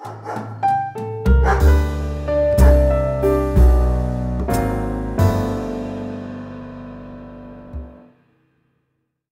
Música